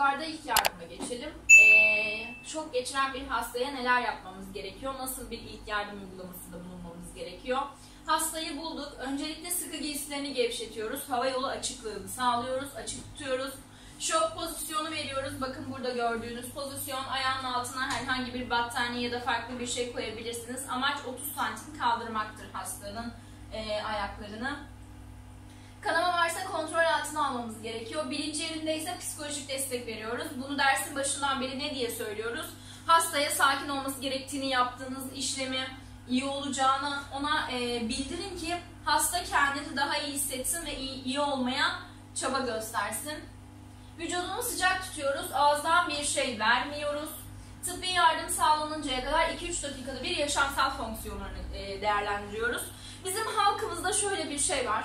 şoklarda ilk yardıma geçelim. Ee, şok geçiren bir hastaya neler yapmamız gerekiyor? Nasıl bir ilk yardım uygulamasında bulunmamız gerekiyor? Hastayı bulduk. Öncelikle sıkı giysilerini gevşetiyoruz. Hava yolu açıklığını sağlıyoruz. Açık tutuyoruz. Şok pozisyonu veriyoruz. Bakın burada gördüğünüz pozisyon. Ayağın altına herhangi bir battaniye ya da farklı bir şey koyabilirsiniz. Amaç 30 santim kaldırmaktır hastanın e, ayaklarını. Kanama varsa kontrol altına almamız gerekiyor. Birinci yerinde ise psikolojik destek veriyoruz. Bunu dersin başından beri ne diye söylüyoruz? Hastaya sakin olması gerektiğini yaptığınız işlemi iyi olacağını ona e, bildirin ki hasta kendini daha iyi hissetsin ve iyi, iyi olmaya çaba göstersin. Vücudunu sıcak tutuyoruz. Ağızdan bir şey vermiyoruz. Tıbbi yardım sağlanıncaya kadar 2-3 dakikada bir yaşamsal fonksiyonlarını e, değerlendiriyoruz. Bizim halkımızda şöyle bir şey var.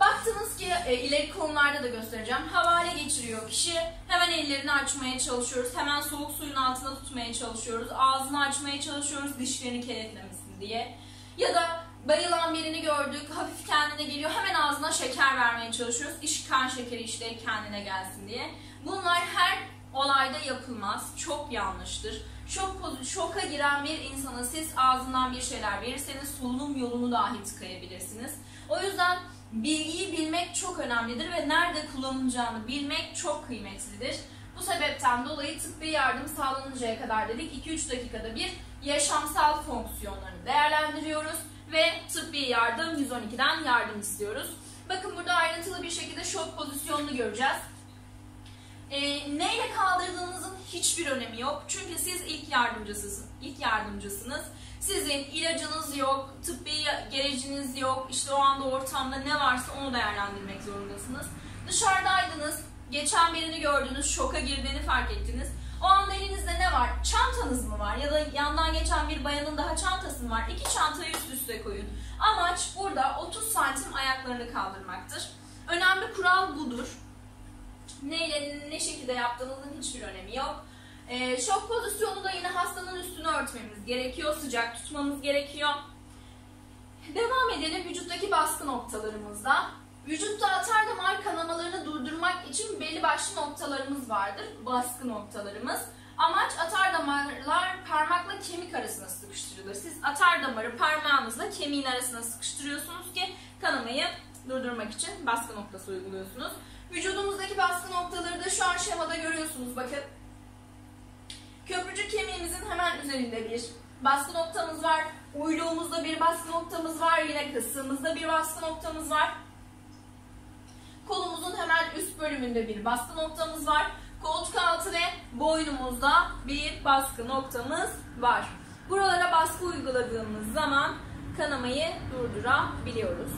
Baktınız ki e, ileri konularda da göstereceğim. Havale geçiriyor kişi. Hemen ellerini açmaya çalışıyoruz. Hemen soğuk suyun altında tutmaya çalışıyoruz. Ağzını açmaya çalışıyoruz dişlerini kenetlemesin diye. Ya da bayılan birini gördük. Hafif kendine geliyor. Hemen ağzına şeker vermeye çalışıyoruz. İş kan şekeri işte kendine gelsin diye. Bunlar her olayda yapılmaz. Çok yanlıştır. Şok, şoka giren bir insana siz ağzından bir şeyler verirseniz solunum yolunu dahi tıkayabilirsiniz. O yüzden bilgiyi bilmek çok önemlidir ve nerede kullanılacağını bilmek çok kıymetlidir. Bu sebepten dolayı tıbbi yardım sağlanıncaya kadar dedik 2-3 dakikada bir yaşamsal fonksiyonlarını değerlendiriyoruz ve tıbbi yardım 112'den yardım istiyoruz. Bakın burada ayrıntılı bir şekilde şok pozisyonunu göreceğiz. E, neyle kaldırdığınızın hiçbir önemi yok. Çünkü siz ilk yardımcısınız. İlk yardımcısınız. Sizin ilacınız yok, tıbbi gereciniz yok. İşte o anda ortamda ne varsa onu değerlendirmek zorundasınız. Dışarıdaydınız, geçen birini gördünüz, şoka girdiğini fark ettiniz. O anda elinizde ne var? Çantanız mı var? Ya da yandan geçen bir bayanın daha çantası mı var? İki çantayı üst üste koyun. Amaç burada 30 santim ayaklarını kaldırmaktır. Önemli kural budur. Neyle, ne şekilde yaptığınızın hiçbir önemi yok. E, şok pozisyonu da yine hastanın üstünü örtmemiz gerekiyor. Sıcak tutmamız gerekiyor. Devam edelim vücuttaki baskı noktalarımızda. Vücutta atar damar kanamalarını durdurmak için belli başlı noktalarımız vardır. Baskı noktalarımız. Amaç atar damarlar parmakla kemik arasına sıkıştırılır. Siz atar damarı parmağınızla kemiğin arasına sıkıştırıyorsunuz ki kanamayı durdurmak için baskı noktası uyguluyorsunuz. Vücudumuzdaki baskı noktaları da şu an şemada görüyorsunuz bakın. Köprücük kemiğimizin hemen üzerinde bir baskı noktamız var. Uyluğumuzda bir baskı noktamız var. Yine kısığımızda bir baskı noktamız var. Kolumuzun hemen üst bölümünde bir baskı noktamız var. Koltuk altı ve boynumuzda bir baskı noktamız var. Buralara baskı uyguladığımız zaman kanamayı durdurabiliyoruz.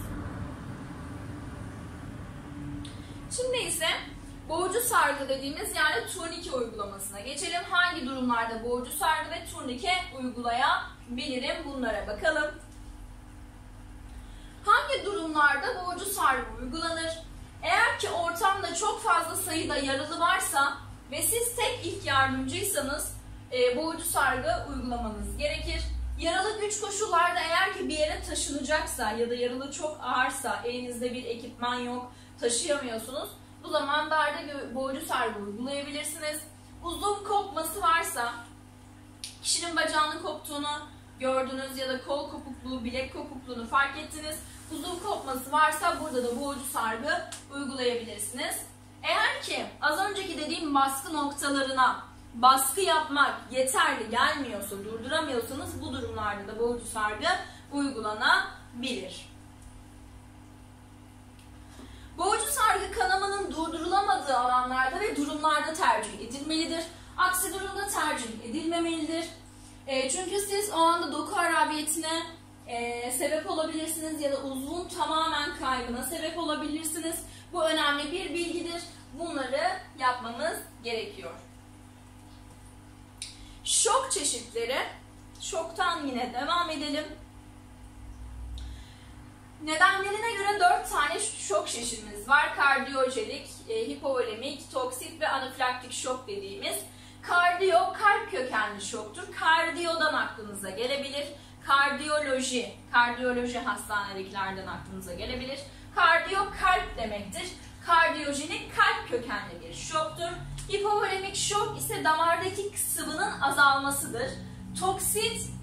Şimdi ise boğucu sargı dediğimiz yani turnike uygulamasına geçelim. Hangi durumlarda boğucu sargı ve turnike uygulayabilirim bunlara bakalım. Hangi durumlarda boğucu sargı uygulanır? Eğer ki ortamda çok fazla sayıda yaralı varsa ve siz tek ilk yardımcıysanız e, boğucu sargı uygulamanız gerekir. Yaralı güç koşullarda eğer ki bir yere taşınacaksa ya da yaralı çok ağırsa elinizde bir ekipman yok taşıyamıyorsunuz bu zaman darda boğucu sargı uygulayabilirsiniz. Uzun kopması varsa, kişinin bacağının koptuğunu gördünüz ya da kol kopukluğu, bilek kopukluğunu fark ettiniz. Uzun kopması varsa burada da boğucu sargı uygulayabilirsiniz. Eğer ki az önceki dediğim baskı noktalarına baskı yapmak yeterli gelmiyorsa, durduramıyorsanız bu durumlarda da boğucu sargı uygulanabilir. Boğucu sargı kanamanın durdurulamadığı alanlarda ve durumlarda tercih edilmelidir. Aksi durumda tercih edilmemelidir. E, çünkü siz o anda doku harabiyetine e, sebep olabilirsiniz ya da uzvun tamamen kaybına sebep olabilirsiniz. Bu önemli bir bilgidir. Bunları yapmamız gerekiyor. Şok çeşitleri. Şoktan yine devam edelim. Nedenlerine göre 4 tane şok çeşidimiz var. Kardiyojenik, e, hipovolemik, toksit ve anafilaktik şok dediğimiz. Kardiyo, kalp kökenli şoktur. Kardiyodan aklınıza gelebilir. Kardiyoloji, kardiyoloji hastanedekilerden aklınıza gelebilir. Kardiyo kalp demektir. kardiyojenik kalp kökenli bir şoktur. Hipovolemik şok ise damardaki sıvının azalmasıdır. Toksit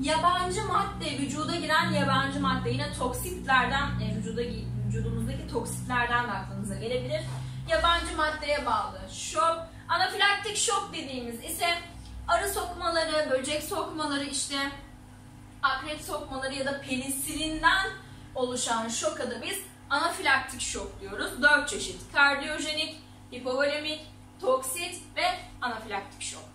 yabancı madde, vücuda giren yabancı madde yine toksitlerden, e, vücuda, vücudumuzdaki toksitlerden de aklınıza gelebilir. Yabancı maddeye bağlı şok. Anafilaktik şok dediğimiz ise arı sokmaları, böcek sokmaları işte akrep sokmaları ya da penisilinden oluşan şoka da biz anafilaktik şok diyoruz. Dört çeşit. Kardiyojenik, hipovolemik, toksit ve anafilaktik şok.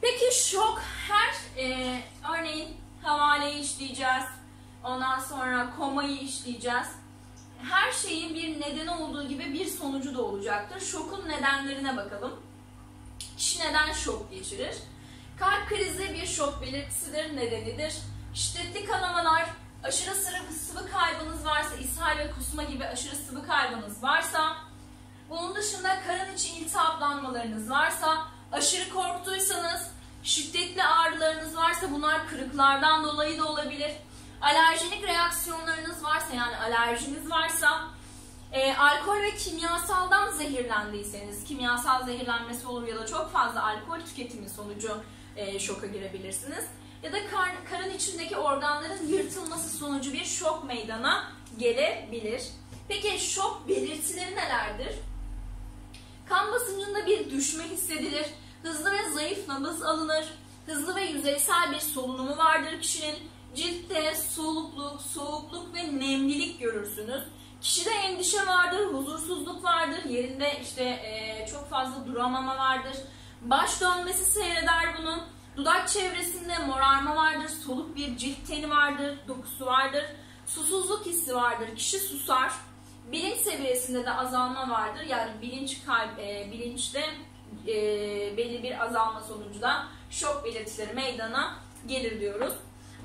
Peki şok her e, örneğin havaleyi işleyeceğiz. Ondan sonra komayı işleyeceğiz. Her şeyin bir nedeni olduğu gibi bir sonucu da olacaktır. Şokun nedenlerine bakalım. Kişi neden şok geçirir? Kalp krizi bir şok belirtisidir, nedenidir. Şiddetli kanamalar, aşırı sıvı kaybınız varsa, ishal ve kusma gibi aşırı sıvı kaybınız varsa, bunun dışında karın içi iltihaplanmalarınız varsa, aşırı korktuysanız, şiddetli ağrılarınız varsa bunlar kırıklardan dolayı da olabilir. Alerjinik reaksiyonlarınız varsa yani alerjiniz varsa, e, alkol ve kimyasaldan zehirlendiyseniz, kimyasal zehirlenmesi olur ya da çok fazla alkol tüketimi sonucu e, şoka girebilirsiniz. Ya da kar, karın içindeki organların yırtılması sonucu bir şok meydana gelebilir. Peki şok belirtileri nelerdir? Kan basıncında bir düşme hissedilir. Hızlı ve zayıf nabız alınır. Hızlı ve yüzeysel bir solunumu vardır kişinin. Ciltte solukluk, soğukluk ve nemlilik görürsünüz. Kişide endişe vardır, huzursuzluk vardır, yerinde işte e, çok fazla duramama vardır. Baş dönmesi seyreder bunu. Dudak çevresinde morarma vardır, soluk bir cilt teni vardır, dokusu vardır. Susuzluk hissi vardır, kişi susar. Bilinç seviyesinde de azalma vardır. Yani bilinç kalp, e, bilinçte e, belli bir azalma sonucu da şok belirtileri meydana gelir diyoruz.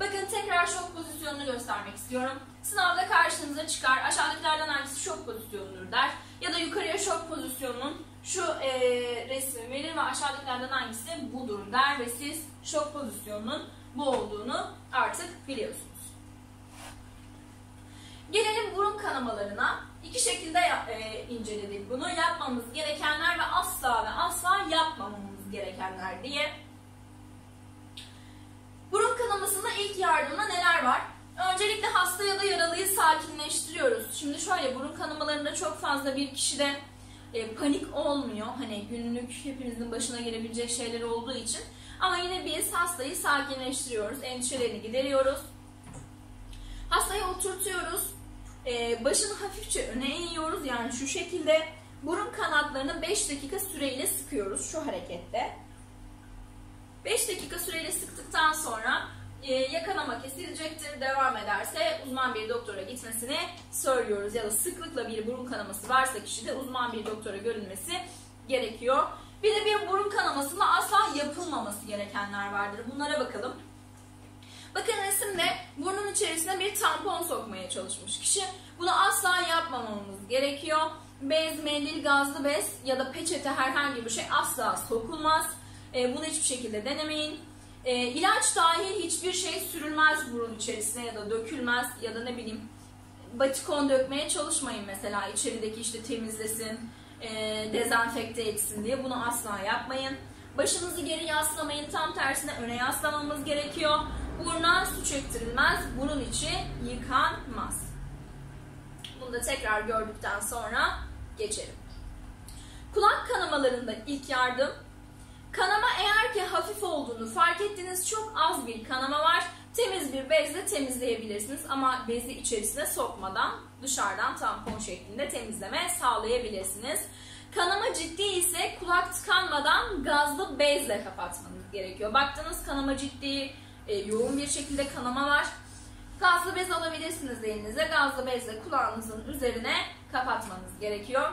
Bakın tekrar şok pozisyonunu göstermek istiyorum. Sınavda karşınıza çıkar. Aşağıdakilerden hangisi şok pozisyonudur der. Ya da yukarıya şok pozisyonunun şu e, resmi verir ve aşağıdakilerden hangisi budur der ve siz şok pozisyonunun bu olduğunu artık biliyorsunuz. Gelelim burun kanamalarına. İki şekilde e, inceledik bunu. Yapmamız gerekenler ve asla ve asla yapmamamız gerekenler diye. Burun kanamasında ilk yardımda neler var? Öncelikle hasta ya da yaralıyı sakinleştiriyoruz. Şimdi şöyle burun kanamalarında çok fazla bir kişide e, panik olmuyor. Hani günlük hepimizin başına gelebilecek şeyler olduğu için. Ama yine biz hastayı sakinleştiriyoruz. Endişelerini gideriyoruz. Hastayı oturtuyoruz. E, başını hafifçe öne eğiyoruz. Yani şu şekilde burun kanatlarını 5 dakika süreyle sıkıyoruz. Şu harekette. 5 dakika süreyle sıktıktan sonra e, yakalama kesilecektir. Devam ederse uzman bir doktora gitmesini söylüyoruz. Ya da sıklıkla bir burun kanaması varsa kişide uzman bir doktora görünmesi gerekiyor. Bir de bir burun kanamasında asla yapılmaması gerekenler vardır. Bunlara bakalım. Bakın resimde burnun içerisine bir tampon sokmaya çalışmış kişi. Bunu asla yapmamamız gerekiyor. Bez, mendil, gazlı bez ya da peçete herhangi bir şey asla sokulmaz. E, bunu hiçbir şekilde denemeyin. E, ilaç dahil hiçbir şey sürülmez burun içerisine ya da dökülmez ya da ne bileyim batikon dökmeye çalışmayın mesela içerideki işte temizlesin, e, dezenfekte etsin diye bunu asla yapmayın. Başınızı geri yaslamayın tam tersine öne yaslamamız gerekiyor. Buruna su çektirilmez, burun içi yıkanmaz. Bunu da tekrar gördükten sonra geçelim. Kulak kanamalarında ilk yardım Kanama eğer ki hafif olduğunu fark ettiniz çok az bir kanama var. Temiz bir bezle temizleyebilirsiniz ama bezi içerisine sokmadan dışarıdan tampon şeklinde temizleme sağlayabilirsiniz. Kanama ciddi ise kulak tıkanmadan gazlı bezle kapatmanız gerekiyor. Baktınız kanama ciddi, e, yoğun bir şekilde kanama var. Gazlı bez alabilirsiniz elinize. Gazlı bezle kulağınızın üzerine kapatmanız gerekiyor.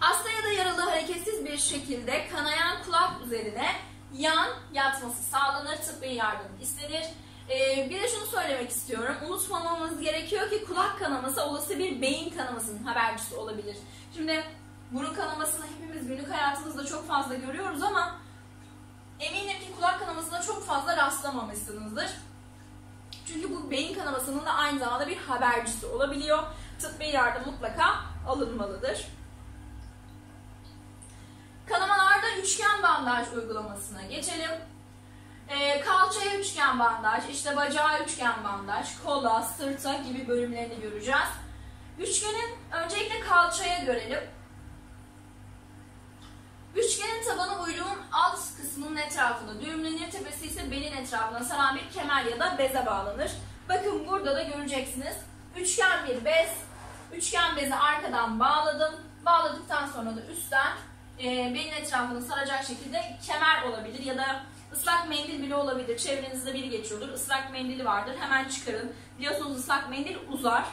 Hasta ya da yaralı hareketsiz bir şekilde kanayan kulak üzerine yan yatması sağlanır, tıbbi yardım istenir. Ee, bir de şunu söylemek istiyorum. Unutmamamız gerekiyor ki kulak kanaması olası bir beyin kanamasının habercisi olabilir. Şimdi burun kanamasını hepimiz günlük hayatımızda çok fazla görüyoruz ama eminim ki kulak kanamasına çok fazla rastlamamışsınızdır. Çünkü bu beyin kanamasının da aynı zamanda bir habercisi olabiliyor. Tıbbi yardım mutlaka alınmalıdır. Kanamalarda üçgen bandaj uygulamasına geçelim. E, kalçaya üçgen bandaj, işte bacağa üçgen bandaj, kola, sırta gibi bölümlerini göreceğiz. Üçgenin öncelikle kalçaya görelim. Üçgenin tabanı etrafında düğümlenir, tepesi ise belin etrafına saran bir kemer ya da beze bağlanır. Bakın burada da göreceksiniz. Üçgen bir bez, üçgen bezi arkadan bağladım. Bağladıktan sonra da üstten e, belin etrafını saracak şekilde kemer olabilir ya da ıslak mendil bile olabilir. Çevrenizde biri geçiyordur. Islak mendili vardır. Hemen çıkarın. Biliyorsunuz ıslak mendil uzar.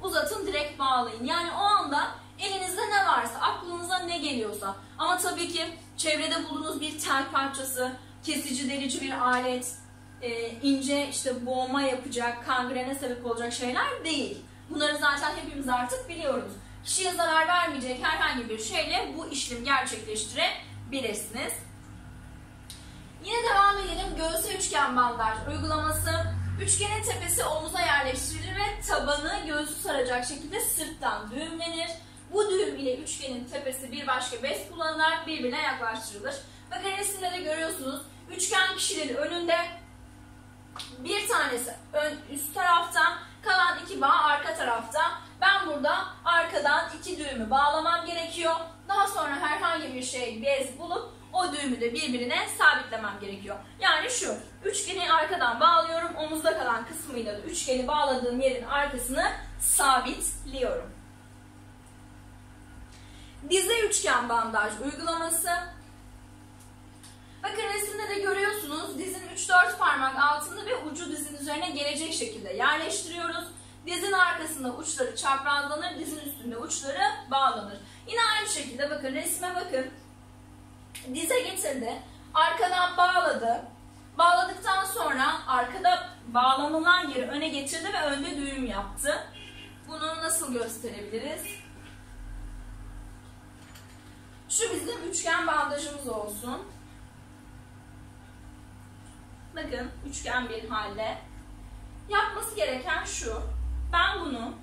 Uzatın direkt bağlayın. Yani o anda elinizde ne varsa, aklınıza ne geliyorsa. Ama tabii ki çevrede bulduğunuz bir tel parçası, kesici, delici bir alet, e, ince işte boğma yapacak, kangrene sebep olacak şeyler değil. Bunları zaten hepimiz artık biliyoruz. Kişiye zarar vermeyecek herhangi bir şeyle bu işlemi gerçekleştirebilirsiniz. Yine devam edelim. Göğse üçgen bandaj uygulaması. Üçgenin tepesi omuza yerleştirilir ve tabanı göğsü saracak şekilde sırttan düğümlenir. Bu düğüm ile üçgenin tepesi bir başka bez kullanılarak birbirine yaklaştırılır. Bakın resimde de görüyorsunuz. Üçgen kişilerin önünde bir tanesi ön, üst tarafta, kalan iki bağ arka tarafta. Ben burada arkadan iki düğümü bağlamam gerekiyor. Daha sonra herhangi bir şey bez bulup o düğümü de birbirine sabitlemem gerekiyor. Yani şu, üçgeni arkadan bağlıyorum, omuzda kalan kısmıyla da üçgeni bağladığım yerin arkasını sabitliyorum. Dize üçgen bandaj uygulaması. Bakın resimde de görüyorsunuz dizin 3-4 parmak altında ve ucu dizin üzerine gelecek şekilde yerleştiriyoruz. Dizin arkasında uçları çaprazlanır, dizin üstünde uçları bağlanır. Yine aynı şekilde bakın resme bakın. Dize getirdi, arkadan bağladı. Bağladıktan sonra arkada bağlanılan yeri öne getirdi ve önde düğüm yaptı. Bunu nasıl gösterebiliriz? Şu bizim üçgen bandajımız olsun. Bakın üçgen bir halde. Yapması gereken şu. Ben bunu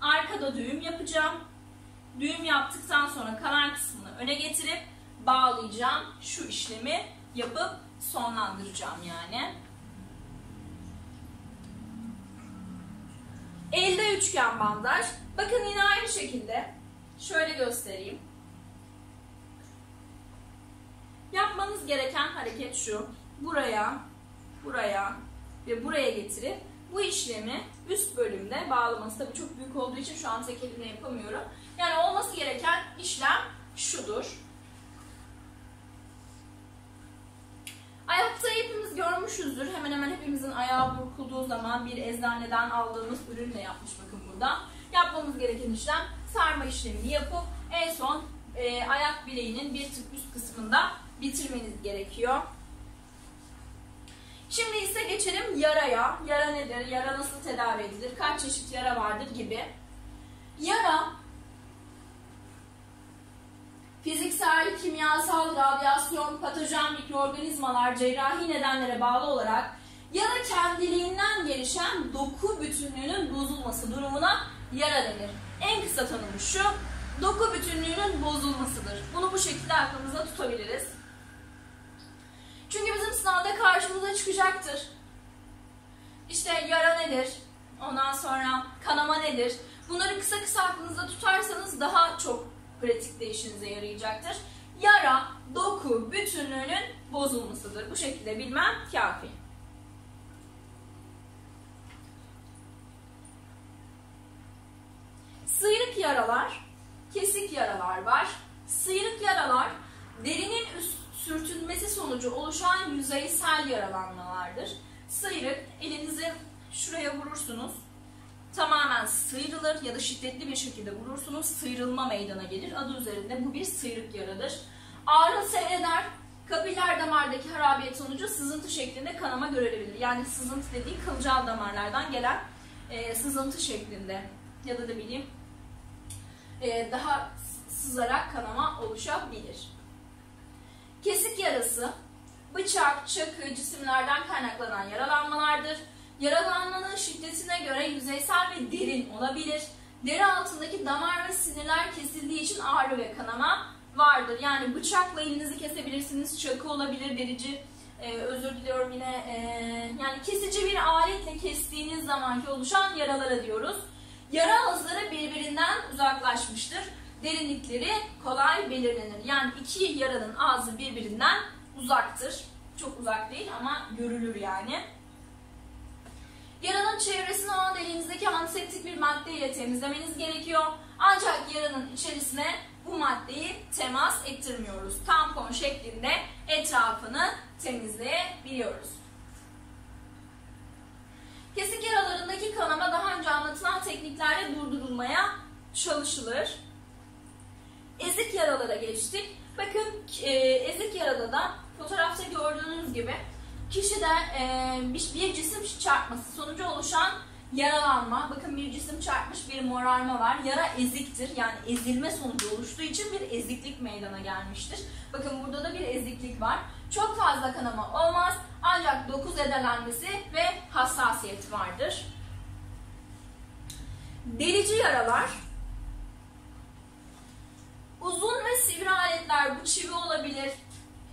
arkada düğüm yapacağım. Düğüm yaptıktan sonra kalan kısmını öne getirip bağlayacağım. Şu işlemi yapıp sonlandıracağım yani. Elde üçgen bandaj. Bakın yine aynı şekilde. Şöyle göstereyim. Gereken hareket şu. Buraya, buraya ve buraya getirip bu işlemi üst bölümde bağlaması tabii çok büyük olduğu için şu an tek elimle yapamıyorum. Yani olması gereken işlem şudur. Ayakta hepimiz görmüşüzdür. Hemen hemen hepimizin ayağı burkulduğu zaman bir eczaneden aldığımız ürünle yapmış bakın burada. Yapmamız gereken işlem sarma işlemini yapıp en son e, ayak bileğinin bir tık üst kısmında bitirmeniz gerekiyor. Şimdi ise geçelim yaraya. Yara nedir? Yara nasıl tedavi edilir? Kaç çeşit yara vardır gibi. Yara fiziksel, kimyasal, radyasyon, patojen mikroorganizmalar, cerrahi nedenlere bağlı olarak ya da kendiliğinden gelişen doku bütünlüğünün bozulması durumuna yara denir. En kısa tanımı şu, doku bütünlüğünün bozulmasıdır. Bunu bu şekilde aklımızda tutabiliriz. Çünkü bizim sınavda karşımıza çıkacaktır. İşte yara nedir? Ondan sonra kanama nedir? Bunları kısa kısa aklınızda tutarsanız daha çok pratikte işinize yarayacaktır. Yara, doku, bütünlüğünün bozulmasıdır. Bu şekilde bilmem kafi. Sıyrık yaralar, kesik yaralar var. Sıyrık yaralar derinin sürtünmesi sonucu oluşan yüzeysel yaralanmalardır. Sıyrık elinizi şuraya vurursunuz. Tamamen sıyrılır ya da şiddetli bir şekilde vurursunuz. Sıyrılma meydana gelir. Adı üzerinde bu bir sıyrık yaradır. Ağrı seyreder. Kapiller damardaki harabiyet sonucu sızıntı şeklinde kanama görülebilir. Yani sızıntı dediği kılcal damarlardan gelen e, sızıntı şeklinde ya da da bileyim e, daha sızarak kanama oluşabilir. Kesik yarası, bıçak, çakı, cisimlerden kaynaklanan yaralanmalardır. Yaralanmanın şiddetine göre yüzeysel ve derin olabilir. Deri altındaki damar ve sinirler kesildiği için ağrı ve kanama vardır. Yani bıçakla elinizi kesebilirsiniz, çakı olabilir, derici, e, özür diliyorum yine, e, yani kesici bir aletle kestiğiniz zamanki oluşan yaralara diyoruz. Yara ağızları birbirinden uzaklaşmıştır. Derinlikleri kolay belirlenir. Yani iki yaranın ağzı birbirinden uzaktır. Çok uzak değil ama görülür yani. Yaranın çevresini o anda elinizdeki antiseptik bir maddeyle temizlemeniz gerekiyor. Ancak yaranın içerisine bu maddeyi temas ettirmiyoruz. Tampon şeklinde etrafını temizleyebiliyoruz. Kesik yaralarındaki kanama daha önce anlatılan tekniklerle durdurulmaya çalışılır. Ezik yaralara geçtik. Bakın e, ezik yarada da fotoğrafta gördüğünüz gibi kişide e, bir, bir cisim çarpması sonucu oluşan yaralanma, bakın bir cisim çarpmış bir morarma var. Yara eziktir. Yani ezilme sonucu oluştuğu için bir eziklik meydana gelmiştir. Bakın burada da bir eziklik var. Çok fazla kanama olmaz. Ancak doku zedelenmesi ve hassasiyet vardır. Delici yaralar. Uzun ve sivri aletler bu çivi olabilir.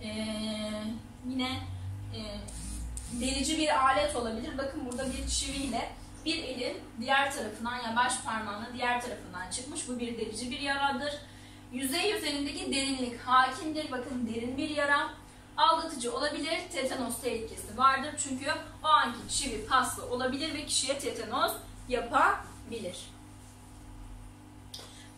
Ee, yine e, delici bir alet olabilir. Bakın burada bir çiviyle bir elin diğer tarafından ya baş parmağının diğer tarafından çıkmış. Bu bir delici bir yaradır. Yüzey üzerindeki derinlik hakimdir. Bakın derin bir yara. Aldatıcı olabilir. Tetanos tehlikesi vardır. Çünkü o anki çivi paslı olabilir ve kişiye tetanos yapabilir.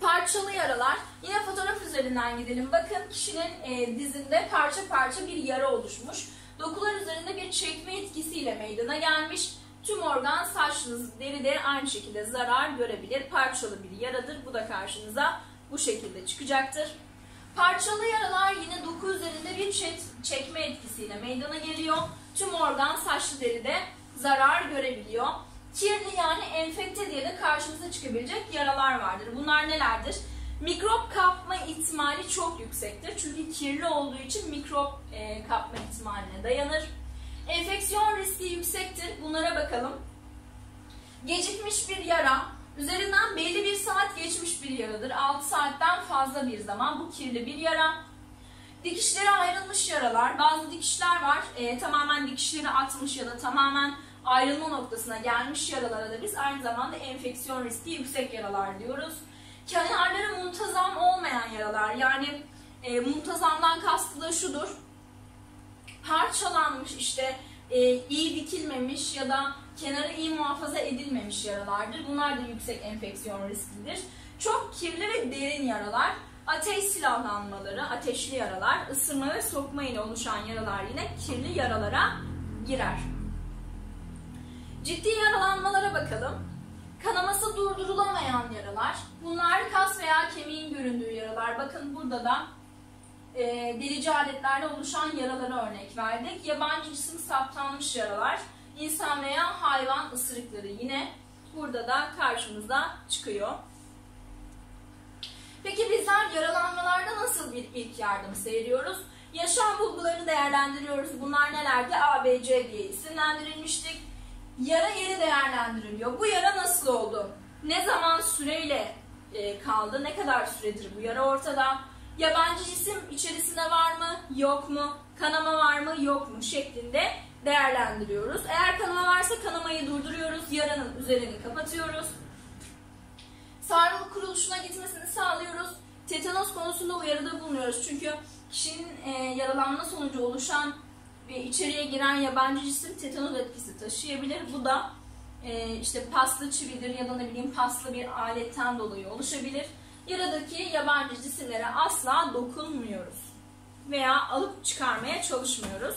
Parçalı yaralar. Yine fotoğraf üzerinden gidelim. Bakın kişinin e, dizinde parça parça bir yara oluşmuş. Dokular üzerinde bir çekme etkisiyle meydana gelmiş. Tüm organ, saçlı deri de aynı şekilde zarar görebilir. Parçalı bir yaradır. Bu da karşınıza bu şekilde çıkacaktır. Parçalı yaralar yine doku üzerinde bir çekme etkisiyle meydana geliyor. Tüm organ, saçlı deri de zarar görebiliyor. Kirli yani enfekte diye de karşımıza çıkabilecek yaralar vardır. Bunlar nelerdir? Mikrop kapma ihtimali çok yüksektir. Çünkü kirli olduğu için mikrop e, kapma ihtimaline dayanır. Enfeksiyon riski yüksektir. Bunlara bakalım. Gecikmiş bir yara, üzerinden belli bir saat geçmiş bir yaradır. 6 saatten fazla bir zaman. Bu kirli bir yara. Dikişleri ayrılmış yaralar. Bazı dikişler var. E, tamamen dikişleri atmış ya da tamamen ayrılma noktasına gelmiş yaralara da biz aynı zamanda enfeksiyon riski yüksek yaralar diyoruz. Kenarları muntazam olmayan yaralar yani e, muntazamdan kastı da şudur. Parçalanmış işte e, iyi dikilmemiş ya da kenarı iyi muhafaza edilmemiş yaralardır. Bunlar da yüksek enfeksiyon riskidir. Çok kirli ve derin yaralar, ateş silahlanmaları, ateşli yaralar, ısırma ve sokma ile oluşan yaralar yine kirli yaralara girer. Ciddi yaralanmalara bakalım. Kanaması durdurulamayan yaralar. Bunlar kas veya kemiğin göründüğü yaralar. Bakın burada da e, delici aletlerle oluşan yaralara örnek verdik. Yabancı cisim saptanmış yaralar. İnsan veya hayvan ısırıkları yine burada da karşımıza çıkıyor. Peki bizler yaralanmalarda nasıl bir ilk yardım seyrediyoruz? Yaşam bulgularını değerlendiriyoruz. Bunlar nelerdi? A, B, C diye isimlendirilmiştik. Yara yeri değerlendiriliyor. Bu yara nasıl oldu? Ne zaman süreyle e, kaldı? Ne kadar süredir bu yara ortada? Yabancı cisim içerisinde var mı? Yok mu? Kanama var mı? Yok mu? Şeklinde değerlendiriyoruz. Eğer kanama varsa kanamayı durduruyoruz. Yaranın üzerini kapatıyoruz. Sarılık kuruluşuna gitmesini sağlıyoruz. Tetanos konusunda uyarıda bulunuyoruz. Çünkü kişinin e, yaralanma sonucu oluşan ve içeriye giren yabancı cisim tetanos etkisi taşıyabilir. Bu da e, işte paslı çividir ya da ne bileyim paslı bir aletten dolayı oluşabilir. Yaradaki yabancı cisimlere asla dokunmuyoruz veya alıp çıkarmaya çalışmıyoruz.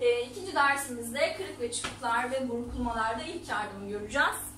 E, ikinci dersimizde kırık ve çıkıklar ve burkulmalarda ilk yardımı göreceğiz.